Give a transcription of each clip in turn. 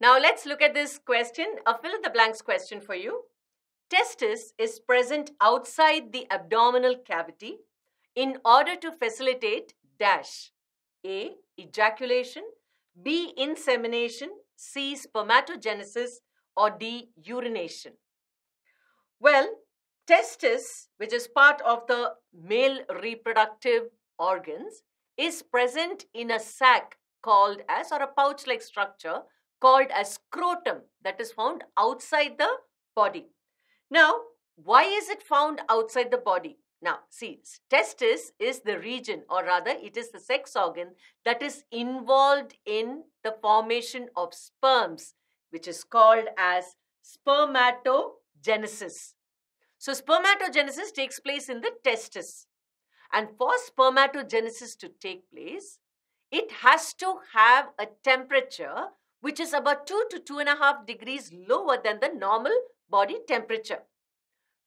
Now let's look at this question, a fill in the blanks question for you. Testis is present outside the abdominal cavity in order to facilitate dash A. Ejaculation B. Insemination C. Spermatogenesis or D. Urination. Well, testis, which is part of the male reproductive organs, is present in a sac called as or a pouch-like structure called as scrotum that is found outside the body. Now, why is it found outside the body? Now, see, testis is the region or rather it is the sex organ that is involved in the formation of sperms which is called as spermatogenesis. So, spermatogenesis takes place in the testis. And for spermatogenesis to take place, it has to have a temperature which is about 2 to 2.5 degrees lower than the normal body temperature.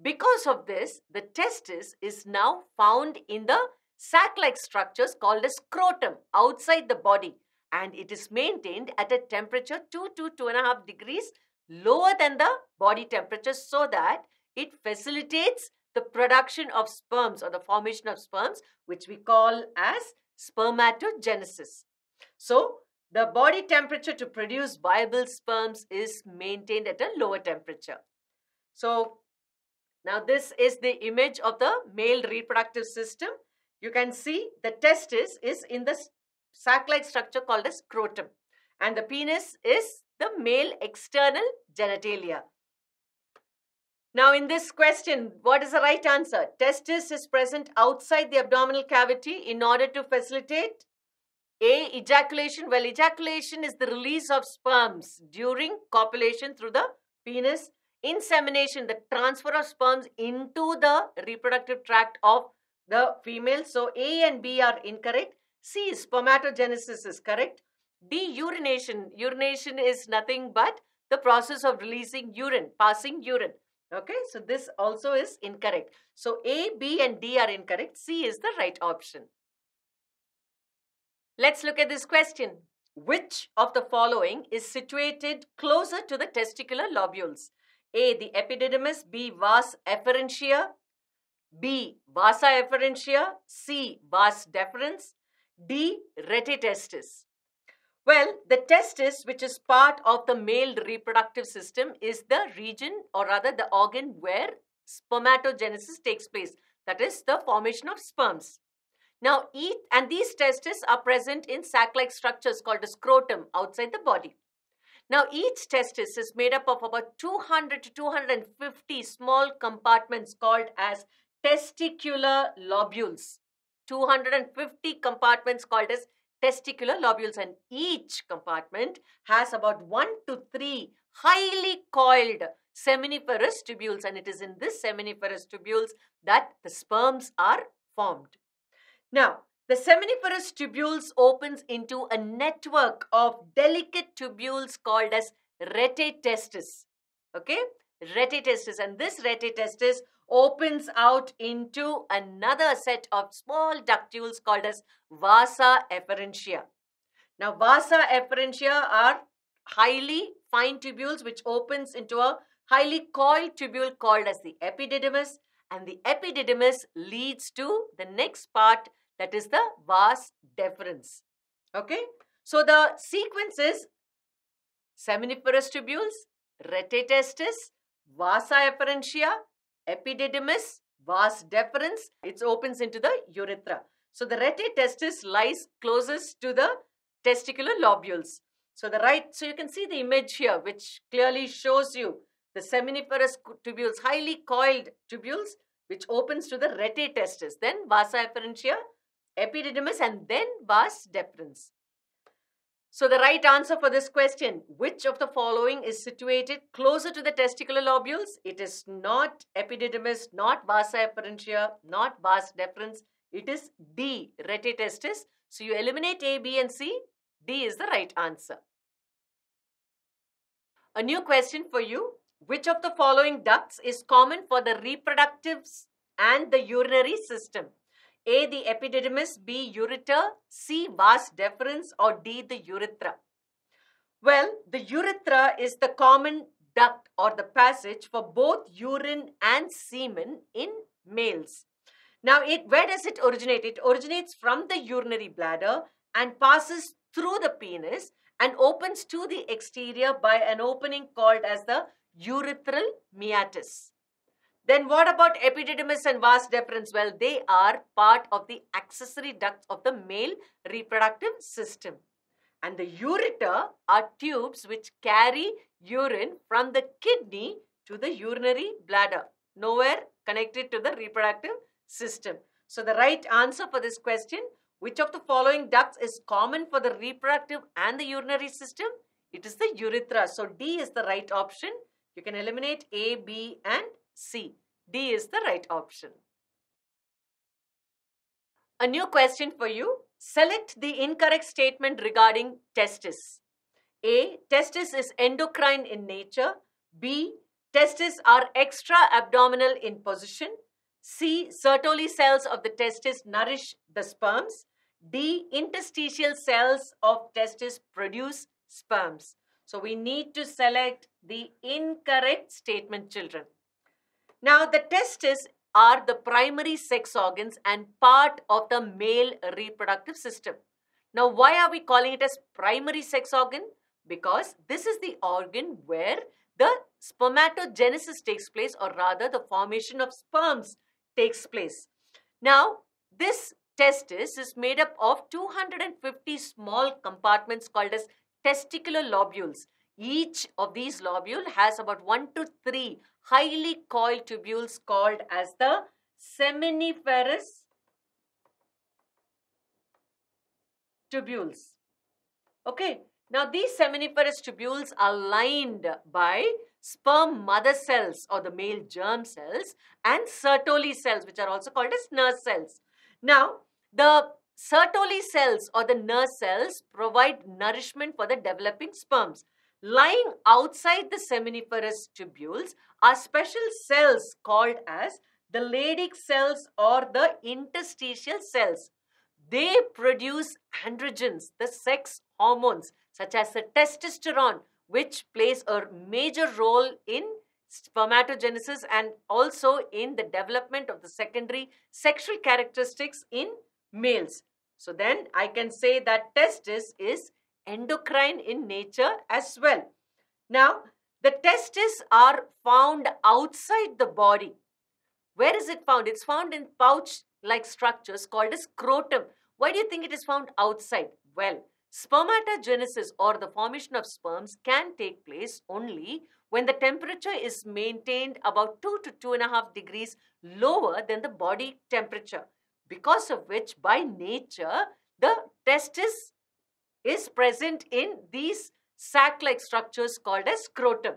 Because of this, the testis is now found in the sac-like structures called as scrotum outside the body and it is maintained at a temperature 2 to 2.5 degrees lower than the body temperature so that it facilitates the production of sperms or the formation of sperms which we call as spermatogenesis. So, the body temperature to produce viable sperms is maintained at a lower temperature. So, now this is the image of the male reproductive system. You can see the testis is in the sac-like structure called a scrotum and the penis is the male external genitalia. Now in this question, what is the right answer? Testis is present outside the abdominal cavity in order to facilitate A. Ejaculation. Well, ejaculation is the release of sperms during copulation through the penis insemination, the transfer of sperms into the reproductive tract of the female. So A and B are incorrect. C, spermatogenesis is correct. D, urination. Urination is nothing but the process of releasing urine, passing urine. Okay, so this also is incorrect. So A, B and D are incorrect. C is the right option. Let's look at this question. Which of the following is situated closer to the testicular lobules? A. The epididymis. B. Vas efferentia. B. Vasa efferentia. C. Vas deferens. D. Rete testis. Well, the testis, which is part of the male reproductive system, is the region or rather the organ where spermatogenesis takes place. That is the formation of sperms. Now, each and these testes are present in sac-like structures called a scrotum outside the body. Now, each testis is made up of about 200 to 250 small compartments called as testicular lobules. 250 compartments called as testicular lobules and each compartment has about 1 to 3 highly coiled seminiferous tubules and it is in this seminiferous tubules that the sperms are formed. Now, the seminiferous tubules opens into a network of delicate tubules called as rete testis. Okay? Rete testis. And this rete testis opens out into another set of small ductules called as vasa efferentia. Now, vasa efferentia are highly fine tubules which opens into a highly coiled tubule called as the epididymis and the epididymis leads to the next part that is the vas deferens. Okay. So the sequence is seminiferous tubules, rete testis, vasa efferentia, epididymis, vas deferens. It opens into the urethra. So the rete testis lies closest to the testicular lobules. So the right, so you can see the image here, which clearly shows you the seminiferous tubules, highly coiled tubules, which opens to the rete testis. Then vasa efferentia, epididymis and then vas deferens. So the right answer for this question, which of the following is situated closer to the testicular lobules? It is not epididymis, not vasa efferentia, not vas deferens. It is D, rete testis. So you eliminate A, B and C. D is the right answer. A new question for you. Which of the following ducts is common for the reproductive and the urinary system? A. The epididymis, B. Ureter, C. Vas deferens or D. The urethra. Well, the urethra is the common duct or the passage for both urine and semen in males. Now, it where does it originate? It originates from the urinary bladder and passes through the penis and opens to the exterior by an opening called as the urethral meatus. Then what about epididymis and vas deferens? Well, they are part of the accessory ducts of the male reproductive system. And the ureter are tubes which carry urine from the kidney to the urinary bladder, nowhere connected to the reproductive system. So the right answer for this question, which of the following ducts is common for the reproductive and the urinary system? It is the urethra. So D is the right option. You can eliminate A, B and C. D is the right option. A new question for you. Select the incorrect statement regarding testis. A. Testis is endocrine in nature. B. Testis are extra abdominal in position. C. Sertoli cells of the testis nourish the sperms. D. Interstitial cells of testis produce sperms. So we need to select the incorrect statement, children. Now, the testes are the primary sex organs and part of the male reproductive system. Now, why are we calling it as primary sex organ? Because this is the organ where the spermatogenesis takes place or rather the formation of sperms takes place. Now, this testis is made up of 250 small compartments called as testicular lobules. Each of these lobule has about 1 to 3 highly coiled tubules called as the seminiferous tubules. Okay, now these seminiferous tubules are lined by sperm mother cells or the male germ cells and Sertoli cells which are also called as nurse cells. Now, the Sertoli cells or the nurse cells provide nourishment for the developing sperms. Lying outside the seminiferous tubules are special cells called as the Leydig cells or the interstitial cells. They produce androgens, the sex hormones, such as the testosterone, which plays a major role in spermatogenesis and also in the development of the secondary sexual characteristics in males. So then I can say that testis is endocrine in nature as well. Now, the testes are found outside the body. Where is it found? It's found in pouch-like structures called as scrotum. Why do you think it is found outside? Well, spermatogenesis or the formation of sperms can take place only when the temperature is maintained about 2 to 2.5 degrees lower than the body temperature. Because of which, by nature, the testis is present in these sac-like structures called as scrotum.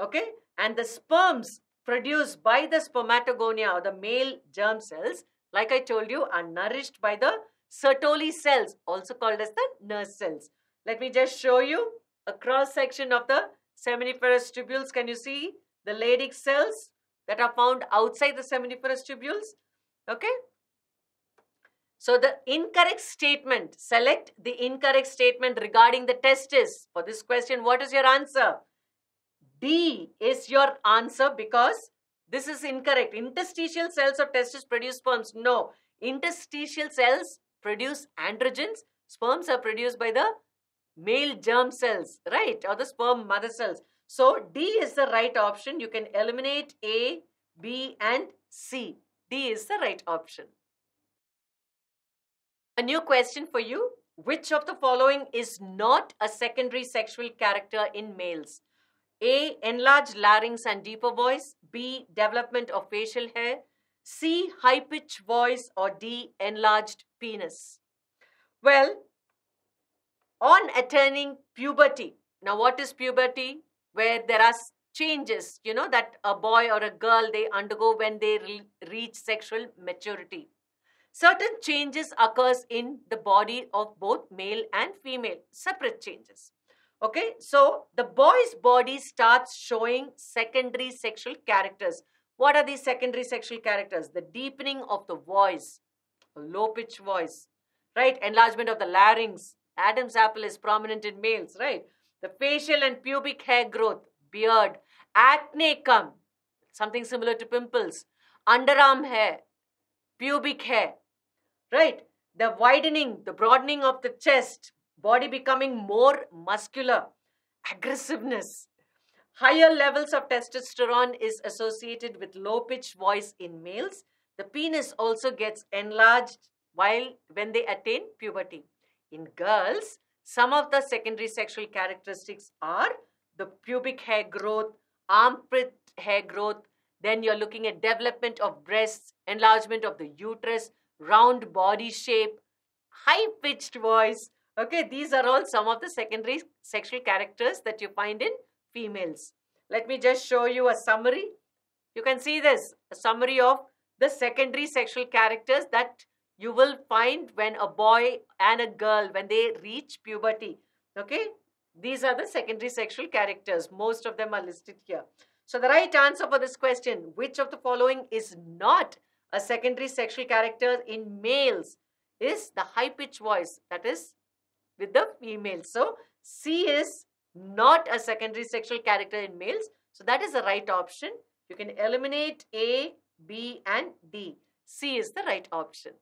Okay, and the sperms produced by the spermatogonia or the male germ cells, like I told you, are nourished by the Sertoli cells, also called as the nurse cells. Let me just show you a cross section of the seminiferous tubules. Can you see the Leydig cells that are found outside the seminiferous tubules? Okay, so the incorrect statement, select the incorrect statement regarding the testis. For this question, what is your answer? D is your answer because this is incorrect. Interstitial cells of testes produce sperms. No. Interstitial cells produce androgens. Sperms are produced by the male germ cells, right? Or the sperm mother cells. So D is the right option. You can eliminate A, B and C. D is the right option. A new question for you. Which of the following is not a secondary sexual character in males? A. Enlarged larynx and deeper voice. B. Development of facial hair. C. High pitched voice. Or D. Enlarged penis. Well, on attaining puberty. Now, what is puberty? Where there are changes, you know, that a boy or a girl they undergo when they re reach sexual maturity certain changes occurs in the body of both male and female, separate changes. Okay, so the boy's body starts showing secondary sexual characters. What are these secondary sexual characters? The deepening of the voice, low pitch voice, right? Enlargement of the larynx. Adam's apple is prominent in males, right? The facial and pubic hair growth, beard, acne come, something similar to pimples, underarm hair, pubic hair, right? The widening, the broadening of the chest, body becoming more muscular, aggressiveness. Higher levels of testosterone is associated with low pitched voice in males. The penis also gets enlarged while when they attain puberty. In girls, some of the secondary sexual characteristics are the pubic hair growth, armpit hair growth, then you're looking at development of breasts, enlargement of the uterus, round body shape, high pitched voice. Okay, these are all some of the secondary sexual characters that you find in females. Let me just show you a summary. You can see this, a summary of the secondary sexual characters that you will find when a boy and a girl, when they reach puberty. Okay, these are the secondary sexual characters. Most of them are listed here. So the right answer for this question, which of the following is not a secondary sexual character in males, is the high-pitched voice. That is with the female. So C is not a secondary sexual character in males. So that is the right option. You can eliminate A, B and D. C is the right option.